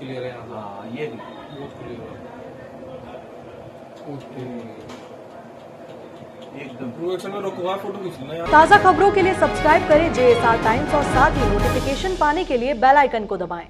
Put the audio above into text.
Clear है हाँ ये बहुत क्लियर है। ताज़ा खबरों के लिए सब्सक्राइब करें जेएसआर टाइम्स और साथ ही नोटिफिकेशन पाने के लिए बेल आइकन को दबाएँ।